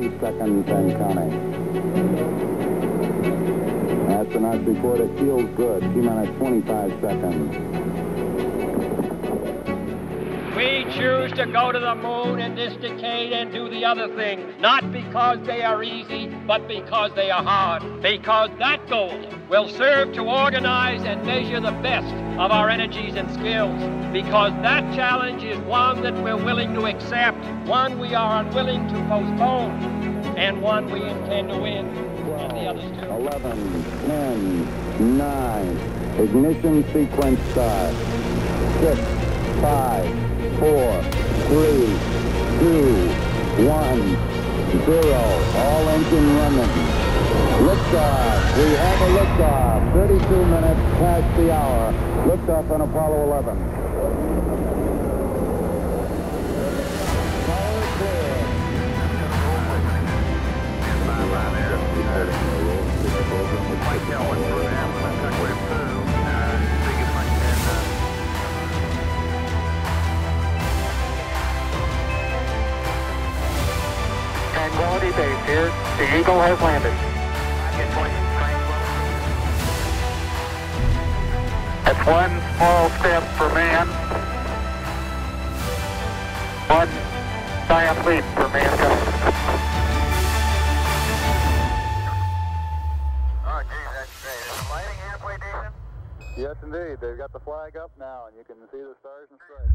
30 seconds and counting. Astronauts report it feels good. T minus 25 seconds. We choose to go to the moon in this decade and do the other thing, not because they are easy, but because they are hard. Because that goal will serve to organize and measure the best of our energies and skills. Because that challenge is one that we're willing to accept, one we are unwilling to postpone, and one we intend to win. And the others too. 11, 10, 9. Ignition sequence start. 6, 5, four, three, two, one, zero. All engine running. Liftoff. We have a liftoff. 32 minutes past the hour. Liftoff on Apollo 11. Power clear. Tranquility Base here. The Eagle has landed. One small step for man, one giant leap for mankind. Oh, gee, that's great. Is the lighting halfway decent? Yes, indeed. They've got the flag up now, and you can see the stars and stripes.